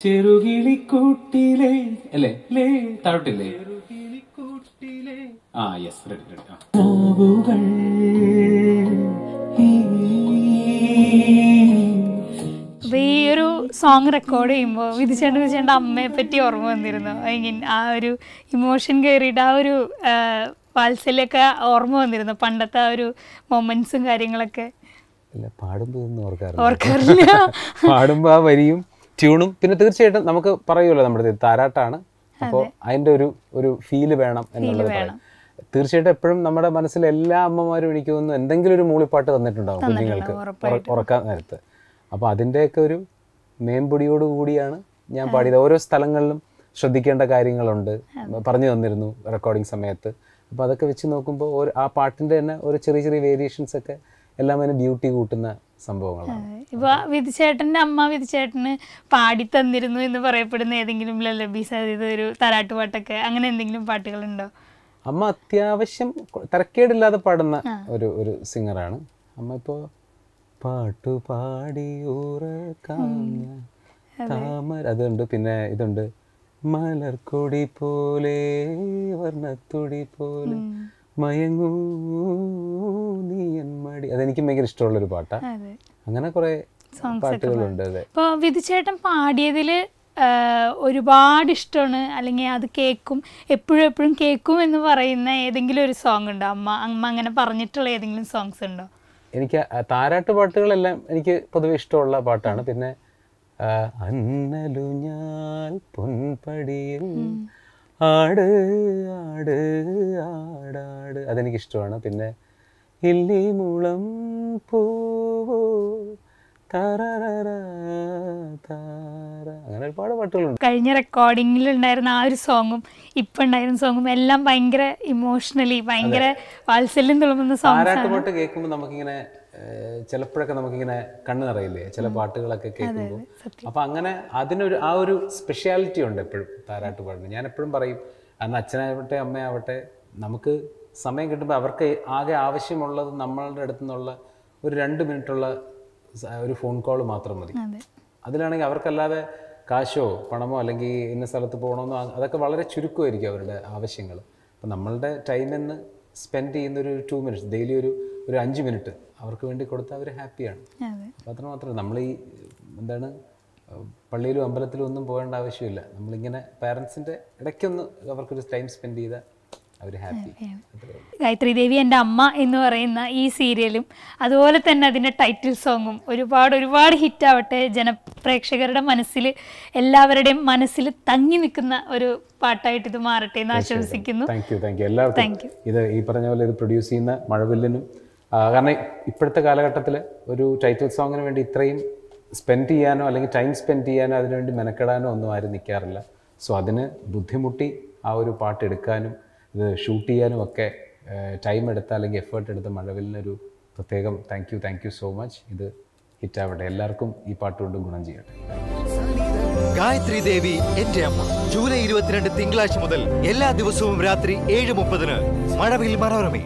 ചെറുകിളിക്കൂട്ടിലെ. അല്ലേ? ലേ താഴോട്ടില്ലേ? ആ യെസ് റെഡി റെഡി ആ. നോവുകൾ അപ്പൊ ഈ ഒരു സോങ് റെക്കോർഡ് ചെയ്യുമ്പോൾ വിധിച്ചേണ്ട വിധിച്ചേണ്ട അമ്മയെ പറ്റി ഓർമ്മ വന്നിരുന്നു. ഇങ്ങനെ ആ ഒരു ഇമോഷൻ കയറിയിട്ട് ആ ഒരു ആ, വാത്സല്യമൊക്കെ ഓർമ്മ വന്നിരുന്നു. പണ്ടത്തെ ആ ഒരു മൊമെന്റ്സും കാര്യങ്ങളൊക്കെ. ഇല്ല ഒന്നും ഓർക്കാറില്ല. ഓർക്കാറില്ല. പാടുമ്പോൾ ആ വരിയും ട്യൂണും. പിന്നെ തീർച്ചയായിട്ടും നമുക്ക് പറയുമല്ലോ നമ്മുടെ താരാട്ടാണ്. അപ്പോൾ അതിന്റെ ഒരു ഒരു ഫീൽ വേണം എന്നുള്ളത് പറയും. തീർച്ചയായിട്ടും എപ്പോഴും നമ്മുടെ മനസ്സിൽ എല്ലാ അമ്മമാരും എനിക്ക് തോന്നുന്നു എന്തെങ്കിലും ഒരു മൂളിപ്പാട്ട് തന്നിട്ടുണ്ടാവും കുഞ്ഞുങ്ങൾക്ക്. ഉറ- ഉറക്കാൻ നേരത്ത്. അപ്പോൾ അതിന്റെയൊക്കെ ഒരു മേമ്പൊടിയോട് കൂടിയാണ് ഞാൻ പാടിയത്. ഓരോ സ്ഥലങ്ങളിലും ശ്രദ്ധിക്കേണ്ട കാര്യങ്ങളുണ്ട്. പറഞ്ഞു തന്നിരുന്നു റെക്കോർഡിംഗ് സമയത്ത്. അപ്പോൾ അതൊക്കെ വെച്ച് നോക്കുമ്പോൾ ആ പാട്ടിന്റെ തന്നെ ഒരു ചെറിയ ചെറിയ വേരിയേഷൻസ് ഒക്കെ എല്ലാം അതിന് ബ്യൂട്ടി കൂട്ടുന്ന സംഭവങ്ങളാണ്. ഇപ്പൊ വിധിച്ചേട്ടന്റെ അമ്മ വിധിച്ചേട്ടന് പാടി തന്നിരുന്നു എന്ന് പറയപ്പെടുന്ന ഏതെങ്കിലും ലല്ലബി സാധ്യത ഒരു തരാട്ടുപാട്ടൊക്കെ അങ്ങനെ എന്തെങ്കിലും പാട്ടുകളുണ്ടോ? അമ്മ അത്യാവശ്യം തിരക്കേടില്ലാതെ പാടുന്ന ഒരു ഒരു സിംഗറാണ്. അമ്മ ഇപ്പോ പാട്ടു പാടി താമര അതുണ്ട്. പിന്നെ ഇതുണ്ട്. മലർക്കൊടി പോലെ വർണത്തൊടി പോലെ മയങ്ങൂ നീ എൻ മടി അതെനിക്ക് ഭയങ്കര ഇഷ്ടമുള്ള ഒരു പാട്ടാ. അതെ. അങ്ങനെ കുറെ പാട്ടുകളുണ്ട് അതെ. ഇപ്പോൾ വിധിച്ചേട്ടൻ പാടിയതിൽ ഒരുപാട് ഇഷ്ടമാണ്. അല്ലെങ്കിൽ അത് കേൾക്കും എപ്പോഴും എപ്പോഴും കേൾക്കും എന്ന് പറയുന്ന ഏതെങ്കിലും ഒരു സോങ് ഉണ്ടോ? അമ്മ അമ്മ അങ്ങനെ പറഞ്ഞിട്ടുള്ള ഏതെങ്കിലും സോങ്സ് ഉണ്ടോ? എനിക്ക് താരാട്ട് പാട്ടുകളെല്ലാം എനിക്ക് പൊതുവെ ഇഷ്ടമുള്ള പാട്ടാണ്. പിന്നെ അന്നലു ഞാൻ പൊൻപടിയിൽ ആട് ആട് ആടാട്. അതെനിക്ക് ഇഷ്ടമാണ്. പിന്നെ ഇല്ലി മുളം പൂവോ അങ്ങനെ ഒരുപാട് പാട്ടുകളുണ്ട്. കഴിഞ്ഞ റെക്കോർഡിങ്ങിൽ ഉണ്ടായിരുന്ന ആ ഒരു സോങ്ങും ഇപ്പൊ ഉണ്ടായിരുന്ന സോങ്ങും എല്ലാം ഭയങ്കര ഇമോഷണലി ഭയങ്കര വാത്സല്യം തുളുമ്പുന്ന സോങ് പാട്ട് കേൾക്കുമ്പോൾ നമുക്കിങ്ങനെ ചിലപ്പോഴൊക്കെ നമുക്കിങ്ങനെ കണ്ണു നിറയില്ലേ? ചില പാട്ടുകളൊക്കെ കേൾക്കുമ്പോൾ അപ്പൊ അങ്ങനെ അതിനൊരു ആ ഒരു സ്പെഷ്യാലിറ്റി ഉണ്ട് എപ്പോഴും താരാട്ട് പാട്ടിന് ഞാൻ എപ്പോഴും പറയും അന്ന് അച്ഛനാവട്ടെ അമ്മയാവട്ടെ നമുക്ക് സമയം കിട്ടുമ്പോൾ അവർക്ക് ആകെ ആവശ്യമുള്ളത് നമ്മളുടെ അടുത്തു നിന്നുള്ള ഒരു രണ്ട് മിനിറ്റുള്ള ഒരു ഫോൺ കോൾ മാത്രം മതി. അതെ. അതിലാണെങ്കിൽ അവർക്കല്ലാതെ കാശോ പണമോ അല്ലെങ്കിൽ ഇന്ന സ്ഥലത്ത് പോകണമെന്നോ അതൊക്കെ വളരെ ചുരുക്കമായിരിക്കും അവരുടെ ആവശ്യങ്ങൾ അപ്പം നമ്മളുടെ ടൈമെന്ന് സ്പെൻഡ് ചെയ്യുന്ന ഒരു ടു മിനിറ്റ്സ് ഡെയിലി ഒരു ഒരു അഞ്ച് മിനിറ്റ് അവർക്ക് വേണ്ടി കൊടുത്താൽ അവർ ഹാപ്പിയാണ് അപ്പം അത്ര മാത്രമേ നമ്മൾ ഈ എന്താണ് പള്ളിയിലും അമ്പലത്തിലും ഒന്നും പോകേണ്ട ആവശ്യമില്ല. നമ്മളിങ്ങനെ പാരൻസിന്റെ ഇടയ്ക്കൊന്ന് അവർക്കൊരു ടൈം സ്പെൻഡ് ചെയ്താൽ അവർ ഹാപ്പി ഗായത്രി ദേവി എന്റെ അമ്മ എന്ന് പറയുന്ന ഈ സീരിയലും അതുപോലെ തന്നെ അതിന്റെ ടൈറ്റിൽ സോങ്ങും ഒരുപാട് ഒരുപാട് ഹിറ്റാവട്ടെ ജനപ്രേക്ഷകരുടെ മനസ്സിൽ എല്ലാവരുടെയും മനസ്സിൽ തങ്ങി നിൽക്കുന്ന ഒരു പാട്ടായിട്ട് ഇത് മാറട്ടെ എന്ന് ആശംസിക്കുന്നു. താങ്ക് യു താങ്ക് യു എല്ലാവർക്കും താങ്ക് യു ഇത് ഈ പറഞ്ഞ പോലെ ഇത് പ്രൊഡ്യൂസ് ചെയ്യുന്ന മഴവില്ലനും കാരണം ഇപ്പോഴത്തെ കാലഘട്ടത്തിൽ ഒരു ടൈറ്റിൽ സോങ്ങിന് വേണ്ടി ഇത്രയും സ്പെൻഡ് ചെയ്യാനോ അല്ലെങ്കിൽ ടൈം സ്പെൻഡ് ചെയ്യാനോ അതിനുവേണ്ടി മെനക്കെടാനോ ഒന്നും ആരും നിൽക്കാറില്ല. സോ അതിന് ബുദ്ധിമുട്ടി ആ ഒരു പാട്ട് എടുക്കാനും ഇത് ഷൂട്ട് ചെയ്യാനും ഒക്കെ ടൈം എടുത്ത അല്ലെങ്കിൽ എഫേർട്ട് എടുത്ത മഴവിലിനൊരു പ്രത്യേകം thank you thank you so much ഇത് ഹിറ്റാവട്ടെ എല്ലാവർക്കും ഈ പാട്ട് കൊണ്ട് ഗുണം ചെയ്യട്ടെ. ഗായത്രി ദേവി എന്റെ അമ്മ. ജൂലൈ ഇരുപത്തിരണ്ട് തിങ്കളാഴ്ച മുതൽ എല്ലാ ദിവസവും രാത്രി ഏഴ് മുപ്പതിന് മഴവിൽ മനോരമയിൽ.